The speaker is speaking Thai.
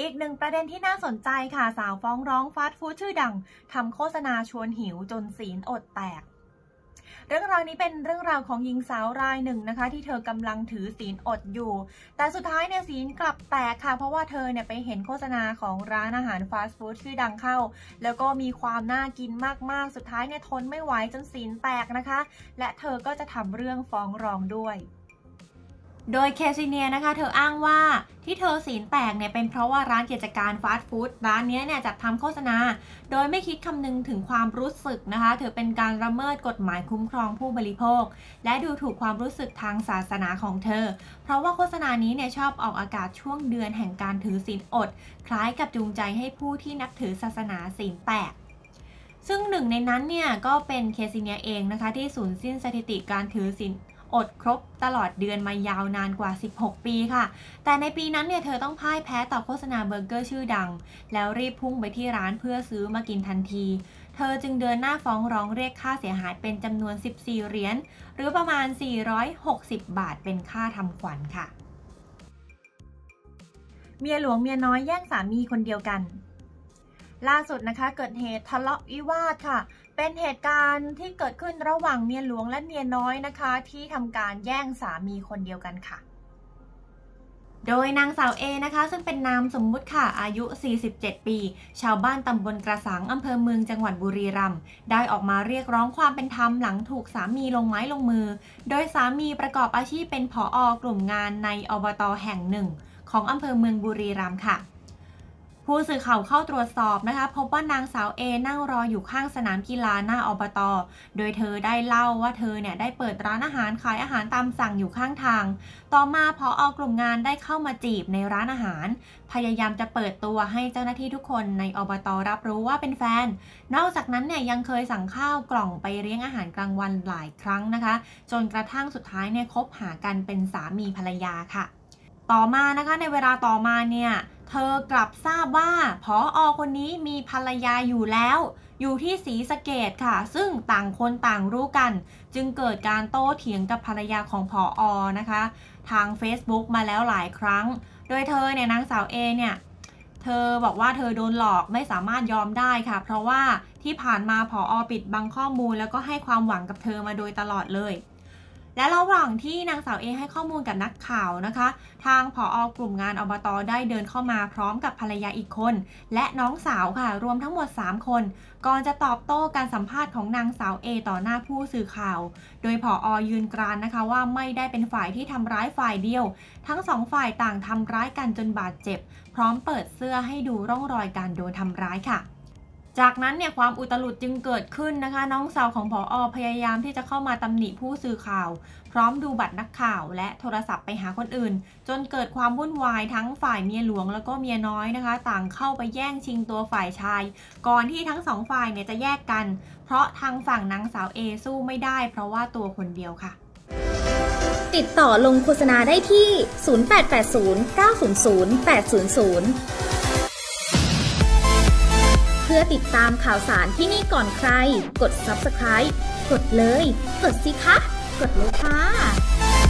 อีกหนึ่งประเด็นที่น่าสนใจค่ะสาวฟ้องร้องฟาสต์ฟู้ดชื่อดังทำโฆษณาชวนหิวจนศีลอดแตกเรื่องราวนี้เป็นเรื่องราวของหญิงสาวรายหนึ่งนะคะ ที่เธอกำลังถือศีลอดอยู่ แต่สุดท้ายเนี่ยศีลกลับแตกค่ะ เพราะว่าเธอเนี่ยไปเห็นโฆษณาของร้านอาหารฟาสต์ฟู้ดชื่อดังเข้า แล้วก็มีความน่ากินมากๆ สุดท้ายเนี่ยทนไม่ไหวจนศีลแตกนะคะ และเธอก็จะทำเรื่องฟ้องร้องด้วย โดยเคซิเนียนะคะเธออ้างว่าที่เธอศีลแตกเนี่ยเป็นเพราะว่าร้านกิจการฟาสต์ฟู้ดร้านนี้เนี่ยจัดทำโฆษณา โดยไม่คิดคำนึงถึงความรู้สึกนะคะถือเป็นการละเมิดกฎหมายคุ้มครองผู้บริโภค และดูถูกความรู้สึกทางศาสนาของเธอ เพราะว่าโฆษณานี้เนี่ยชอบออกอากาศช่วงเดือนแห่งการถือศีลอด คล้ายกับจูงใจให้ผู้ที่นับถือศาสนาศีลแตกซึ่งหนึ่งในนั้นเนี่ยก็เป็นเคซิเนียเองนะคะที่สูญสิ้นสถิติการถือศีล อดครบตลอดเดือนมายาวนานกว่า 16 ปีค่ะ แต่ในปีนั้นเนี่ยเธอต้องพ่ายแพ้ต่อโฆษณาเบอร์เกอร์ชื่อดัง แล้วรีบพุ่งไปที่ร้านเพื่อซื้อมากินทันที เธอจึงเดินหน้าฟ้องร้องเรียกค่าเสียหายเป็นจำนวน 14 เหรียญ หรือประมาณ 460 บาทเป็นค่าทำขวัญค่ะ เมียหลวงเมียน้อยแย่งสามีคนเดียวกันล่าสุดนะคะเกิดเหตุทะเลาะวิวาทค่ะ เป็นเหตุการณ์ที่เกิดขึ้นระหว่างเมียหลวงและเมียน้อยนะคะ ที่ทำการแย่งสามีคนเดียวกันค่ะ โดยนางสาวเอนะคะ ซึ่งเป็นนามสมมุติค่ะอายุ 47 ปี ชาวบ้านตำบลกระสังอำเภอเมืองจังหวัดบุรีรัมย์ได้ออกมาเรียกร้องความเป็นธรรมหลังถูกสามีลงไม้ลงมือ โดยสามีประกอบอาชีพเป็นผออกลุ่มงานในอบตแห่งหนึ่ง ของอำเภอเมืองบุรีรัมย์ค่ะ ผู้สื่อข่าวเข้าตรวจสอบนะคะ พบว่านางสาวเอนั่งรออยู่ข้างสนามกีฬาหน้าอบต โดยเธอได้เล่าว่าเธอเนี่ยได้เปิดร้านอาหารขายอาหารตามสั่งอยู่ข้างทาง ต่อมาพอออกลุ่มงานได้เข้ามาจีบในร้านอาหาร พยายามจะเปิดตัวให้เจ้าหน้าที่ทุกคนในอบตรับรู้ว่าเป็นแฟน นอกจากนั้นเนี่ยยังเคยสั่งข้าวกล่องไปเลี้ยงอาหารกลางวันหลายครั้งนะคะ จนกระทั่งสุดท้ายเนี่ยคบหากันเป็นสามีภรรยาค่ะ ต่อมานะคะในเวลาต่อมาเนี่ยเธอกลับทราบว่าพออคนนี้มีภรรยาอยู่แล้ว อยู่ที่สีสเกตค่ะ ซึ่งต่างคนต่างรู้กัน จึงเกิดการโต้เถียงกับภรรยาของพออนะคะ ทาง Facebook มาแล้วหลายครั้ง โดยเธอเนี่ยนางสาวเอเนี่ยเธอบอกว่าเธอโดนหลอกไม่สามารถยอมได้ค่ะ เพราะว่าที่ผ่านมาผออปิดบังข้อมูล แล้วก็ให้ความหวังกับเธอมาโดยตลอดเลย และระหว่างที่นางสาวเอให้ข้อมูลกับนักข่าวนะคะ ทางผออกลุ่มงานอบตได้เดินเข้ามาพร้อมกับภรรยาอีกคน และน้องสาวค่ะ รวมทั้งหมด 3 คน ก่อนจะตอบโต้การสัมภาษณ์ของนางสาวเอต่อหน้าผู้สื่อข่าว โดยผออยืนกรานนะคะว่าไม่ได้เป็นฝ่ายที่ทำร้ายฝ่ายเดียว ทั้งสองฝ่ายต่างทำร้ายกันจนบาดเจ็บ พร้อมเปิดเสื้อให้ดูร่องรอยการโดนทำร้ายค่ะ จากนั้นเนี่ยความอุตลุดจึงเกิดขึ้นนะคะ น้องสาวของผออพยายามที่จะเข้ามาตำหนิผู้สื่อข่าว พร้อมดูบัตรนักข่าว และโทรศัพท์ไปหาคนอื่น จนเกิดความวุ่นวายทั้งฝ่ายเมียหลวงแล้วก็เมียน้อยนะคะ ต่างเข้าไปแย่งชิงตัวฝ่ายชาย ก่อนที่ทั้งสองฝ่ายเนี่ยจะแยกกัน เพราะทางฝั่งนางสาวเอสู้ไม่ได้ เพราะว่าตัวคนเดียวค่ะ ติดต่อลงโฆษณาได้ที่ 0880 900 800 พื่อติดตามข่าวสารที่นี่ก่อนใคร กด subscribe กดเลย กดสิคะ กดเลยค่ะ